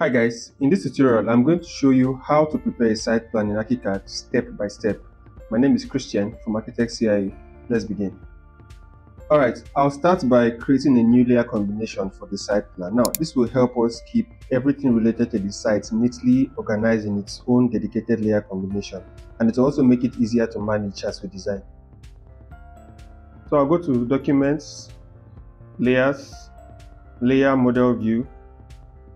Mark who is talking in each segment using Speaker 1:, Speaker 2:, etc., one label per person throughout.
Speaker 1: Hi guys, in this tutorial I'm going to show you how to prepare a site plan in Archicad step by step. My name is Christian from Architect CIA. Let's begin. Alright, I'll start by creating a new layer combination for the site plan. Now, this will help us keep everything related to the site neatly organized in its own dedicated layer combination and it will also make it easier to manage as we design. So I'll go to Documents, Layers, Layer Model View,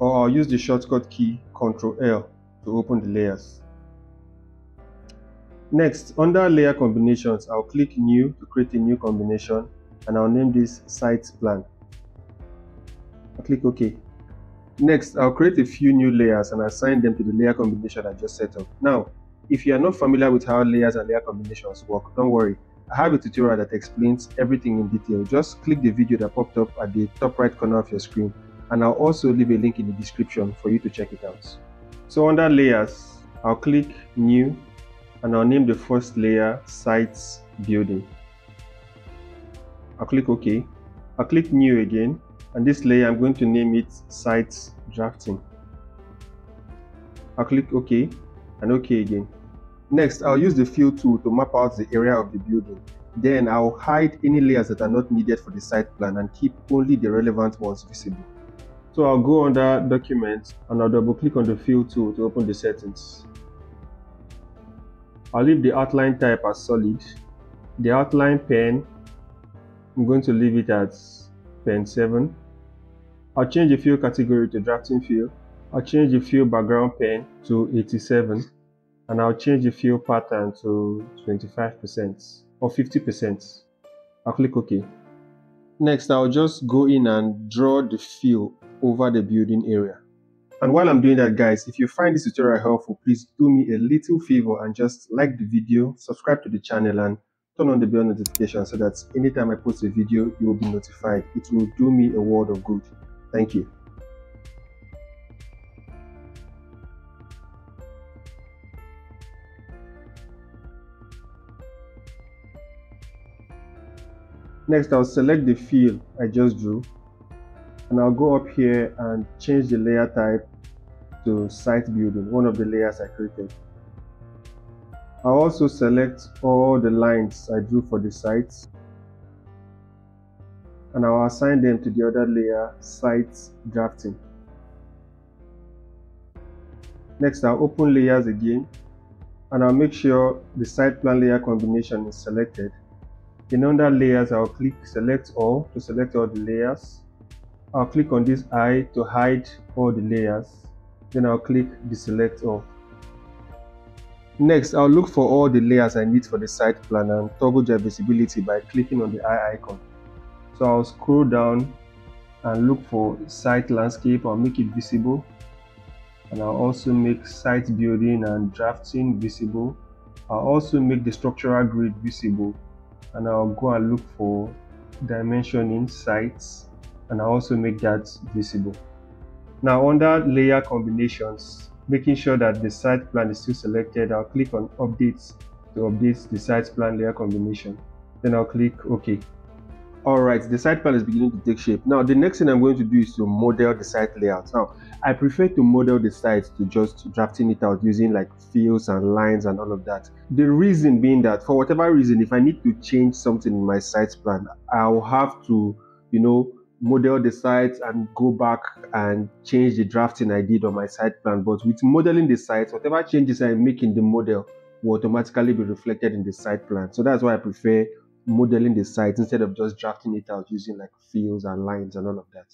Speaker 1: or I'll use the shortcut key Ctrl L to open the layers. Next, under layer combinations, I'll click new to create a new combination and I'll name this site plan. I'll click OK. Next, I'll create a few new layers and assign them to the layer combination I just set up. Now, if you are not familiar with how layers and layer combinations work, don't worry. I have a tutorial that explains everything in detail. Just click the video that popped up at the top right corner of your screen and I'll also leave a link in the description for you to check it out. So under layers, I'll click new and I'll name the first layer sites building. I'll click OK. I'll click new again and this layer I'm going to name it sites drafting. I'll click OK and OK again. Next, I'll use the fill tool to map out the area of the building. Then I'll hide any layers that are not needed for the site plan and keep only the relevant ones visible. So I'll go under Documents and I'll double click on the Fill tool to open the settings. I'll leave the outline type as solid. The outline pen, I'm going to leave it at pen 7. I'll change the fill category to drafting fill. I'll change the fill background pen to 87 and I'll change the fill pattern to 25% or 50%. I'll click OK. Next, I'll just go in and draw the fill over the building area. And while I'm doing that, guys, if you find this tutorial helpful, please do me a little favor and just like the video, subscribe to the channel, and turn on the bell notification so that anytime I post a video, you will be notified. It will do me a world of good. Thank you. Next, I'll select the fill I just drew and I'll go up here and change the layer type to site building, one of the layers I created. I'll also select all the lines I drew for the sites and I'll assign them to the other layer, site drafting. Next, I'll open layers again and I'll make sure the site plan layer combination is selected. In under layers, I'll click select all to select all the layers. I'll click on this eye to hide all the layers. Then I'll click deselect all. Next, I'll look for all the layers I need for the site plan and toggle their visibility by clicking on the eye icon. So I'll scroll down and look for site landscape. I'll make it visible. And I'll also make site building and drafting visible. I'll also make the structural grid visible. And I'll go and look for dimensioning sites and I also make that visible. Now under layer combinations, making sure that the site plan is still selected, I'll click on updates to update the site plan layer combination. Then I'll click OK. Alright, the site plan is beginning to take shape. Now the next thing I'm going to do is to model the site layout. Now I prefer to model the site to just drafting it out using like fills and lines and all of that. The reason being that for whatever reason, if I need to change something in my site plan, I'll have to, you know, model the site and go back and change the drafting I did on my site plan. But with modeling the site, whatever changes I make in the model will automatically be reflected in the site plan. So that's why I prefer modeling the site instead of just drafting it out using like fills and lines and all of that.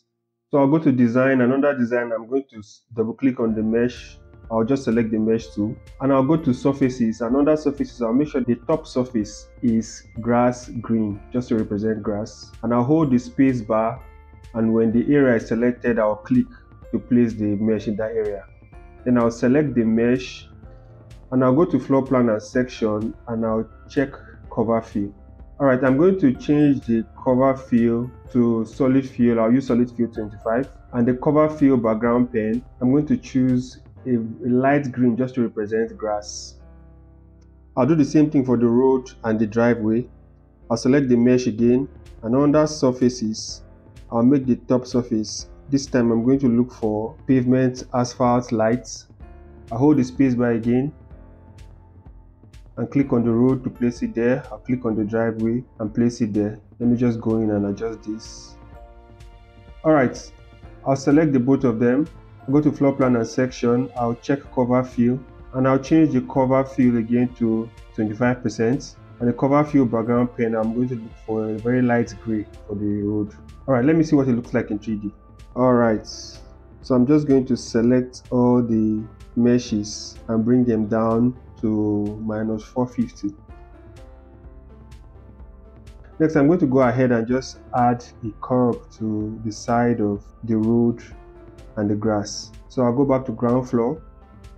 Speaker 1: So I'll go to design and under design, I'm going to double click on the mesh. I'll just select the mesh tool and I'll go to surfaces and under surfaces, I'll make sure the top surface is grass green just to represent grass. And I'll hold the space bar and when the area is selected I'll click to place the mesh in that area. Then I'll select the mesh and I'll go to floor plan and section and I'll check cover fill. Alright I'm going to change the cover fill to solid fill. I'll use solid fill 25 and the cover fill background pen I'm going to choose a, a light green just to represent grass. I'll do the same thing for the road and the driveway. I'll select the mesh again and under surfaces I'll make the top surface This time I'm going to look for pavement, asphalt, lights. I hold the spacebar again and click on the road to place it there. I'll click on the driveway and place it there. Let me just go in and adjust this. Alright, I'll select the both of them. I'll go to floor plan and section. I'll check cover fill and I'll change the cover fill again to 25%. And the cover fill background pen, I'm going to look for a very light gray for the road. Alright, let me see what it looks like in 3D. Alright, so I'm just going to select all the meshes and bring them down to minus 450. Next, I'm going to go ahead and just add a curb to the side of the road and the grass. So I'll go back to ground floor.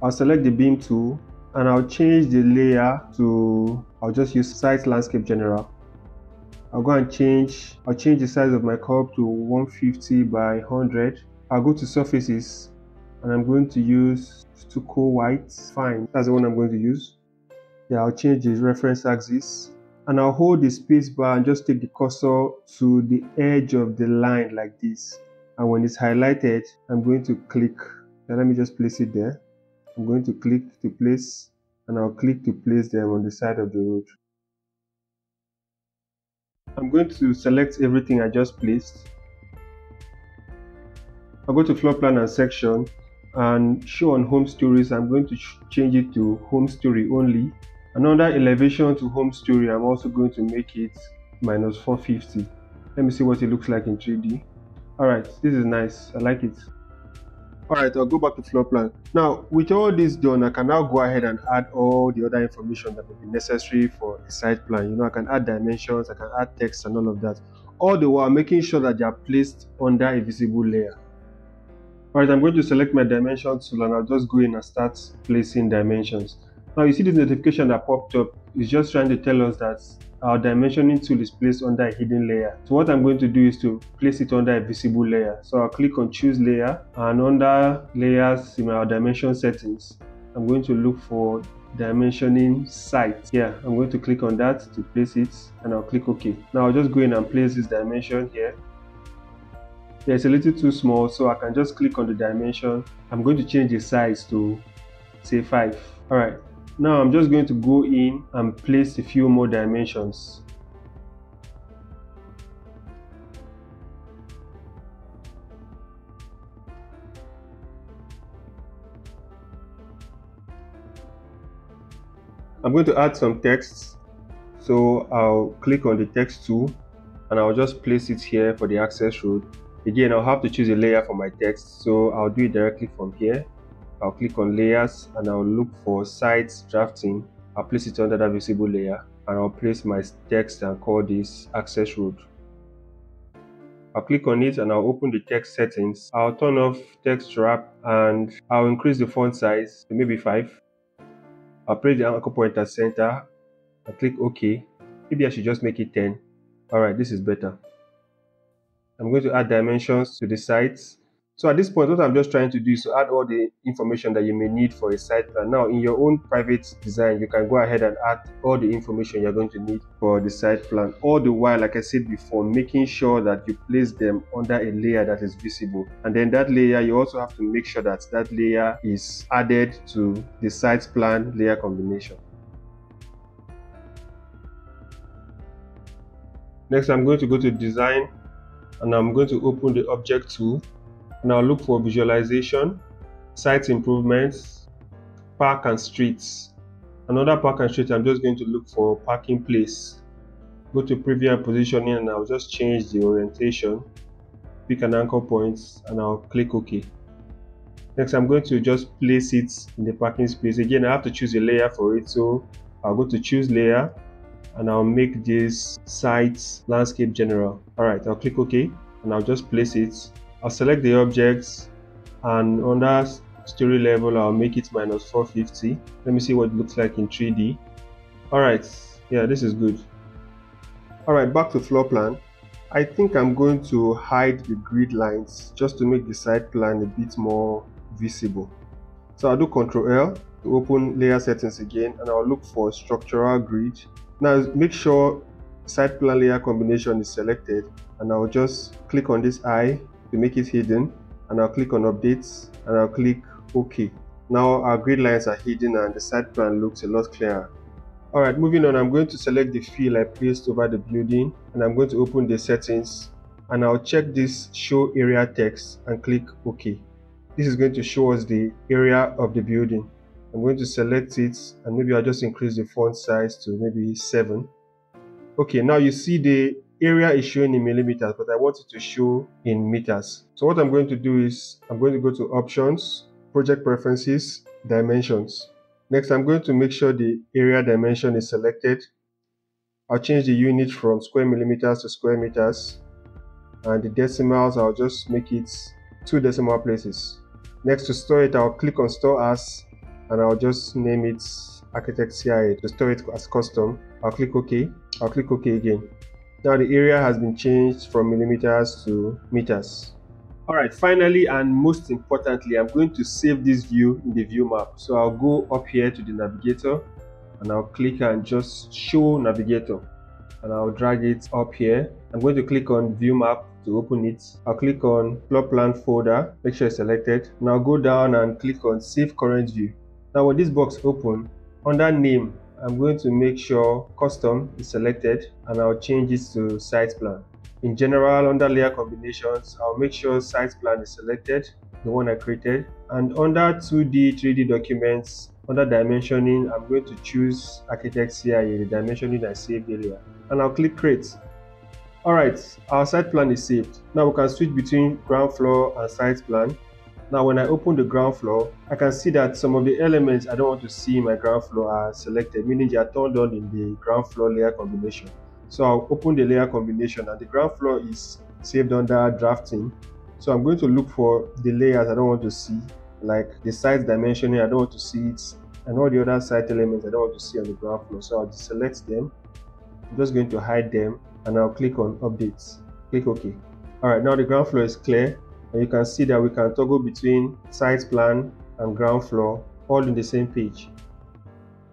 Speaker 1: I'll select the beam tool and I'll change the layer to, I'll just use site landscape general. I'll go and change, I'll change the size of my curb to 150 by 100. I'll go to surfaces and I'm going to use stucco white. Fine, that's the one I'm going to use. Yeah, I'll change the reference axis and I'll hold the space bar and just take the cursor to the edge of the line like this. And when it's highlighted, I'm going to click. Now let me just place it there. I'm going to click to place and I'll click to place them on the side of the road. I'm going to select everything I just placed. I'll go to floor plan and section and show on home stories. I'm going to change it to home story only. And under elevation to home story I'm also going to make it minus 450 let me see what it looks like in 3d all right this is nice. I like it all right I'll go back to floor plan. Now with all this done I can now go ahead and add all the other information that will be necessary for a site plan. You know I can add dimensions I can add text and all of that. All the while making sure that they are placed under a visible layer. Alright, I'm going to select my dimension tool and I'll just go in and start placing dimensions. Now you see this notification that popped up. Is just trying to tell us that our dimensioning tool is placed under a hidden layer. So what I'm going to do is to place it under a visible layer. So I'll click on choose layer and under layers in our dimension settings, I'm going to look for dimensioning site. Yeah, I'm going to click on that to place it and I'll click OK. Now I'll just go in and place this dimension here yeah, it's a little too small so I can just click on the dimension I'm going to change the size to say 5 alright now I'm just going to go in and place a few more dimensions I'm going to add some text so I'll click on the text tool and I'll just place it here for the access road Again, I'll have to choose a layer for my text. So I'll do it directly from here. I'll click on layers and I'll look for sites drafting. I'll place it under that visible layer and I'll place my text and call this access road. I'll click on it and I'll open the text settings. I'll turn off text wrap and I'll increase the font size to maybe 5. I'll place the anchor point at center. I'll click OK. Maybe I should just make it 10. Alright, this is better. I'm going to add dimensions to the sites. So at this point, what I'm just trying to do is to add all the information that you may need for a site plan. Now, in your own private design, you can go ahead and add all the information you're going to need for the site plan. All the while, like I said before, making sure that you place them under a layer that is visible. And then that layer, you also have to make sure that that layer is added to the site plan layer combination. Next, I'm going to go to design and I'm going to open the object tool I'll look for visualization, site improvements, park and streets. Another park and street, I'm just going to look for parking place. Go to preview and positioning and I'll just change the orientation, pick an anchor point and I'll click OK. Next, I'm going to just place it in the parking space. Again, I have to choose a layer for it. So I'll go to choose layer and I'll make this site landscape general. All right, I'll click OK and I'll just place it. I'll select the objects and under story level, I'll make it minus 450. Let me see what it looks like in 3D. All right, yeah, this is good. All right, back to floor plan. I think I'm going to hide the grid lines just to make the site plan a bit more visible. So I'll do Ctrl L to open layer settings again and I'll look for structural grid now make sure site plan layer combination is selected and I'll just click on this eye to make it hidden and I'll click on updates and I'll click OK. Now our grid lines are hidden and the site plan looks a lot clearer. Alright, moving on, I'm going to select the fill I placed over the building and I'm going to open the settings and I'll check this show area text and click OK. This is going to show us the area of the building. I'm going to select it and maybe I'll just increase the font size to maybe 7. Okay, now you see the area is showing in millimeters, but I want it to show in meters. So what I'm going to do is I'm going to go to options, project preferences, dimensions. Next, I'm going to make sure the area dimension is selected. I'll change the unit from square millimeters to square meters. And the decimals, I'll just make it two decimal places. Next, to store it, I'll click on store as, and I'll just name it architect CIA to store it as custom. I'll click OK. I'll click OK again. Now the area has been changed from millimeters to meters. Alright, finally and most importantly, I'm going to save this view in the view map. So I'll go up here to the navigator and I'll click and just show navigator and I'll drag it up here. I'm going to click on view map to open it. I'll click on floor plan folder, make sure it's selected. Now go down and click on save current view. Now when this box open, under name, I'm going to make sure custom is selected and I'll change it to site plan. In general, under layer combinations, I'll make sure site plan is selected, the one I created. And under 2D, 3D documents, under dimensioning, I'm going to choose architect CIA, the dimensioning I saved earlier. And I'll click create. Alright, our site plan is saved. Now we can switch between ground floor and site plan now when I open the ground floor, I can see that some of the elements I don't want to see in my ground floor are selected, meaning they are turned on in the ground floor layer combination. So I'll open the layer combination and the ground floor is saved under drafting. So I'm going to look for the layers I don't want to see, like the site dimensioning, I don't want to see it, and all the other site elements I don't want to see on the ground floor. So I'll deselect them. I'm just going to hide them and I'll click on updates. Click OK. Alright, now the ground floor is clear and you can see that we can toggle between site plan and ground floor all in the same page.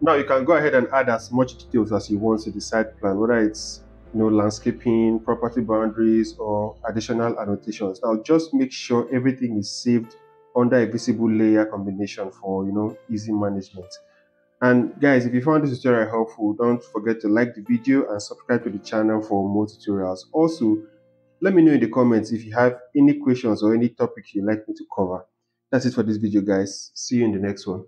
Speaker 1: Now you can go ahead and add as much details as you want to the site plan, whether it's you know landscaping, property boundaries, or additional annotations. Now just make sure everything is saved under a visible layer combination for you know easy management. And guys, if you found this tutorial helpful, don't forget to like the video and subscribe to the channel for more tutorials. Also, let me know in the comments if you have any questions or any topic you'd like me to cover. That's it for this video, guys. See you in the next one.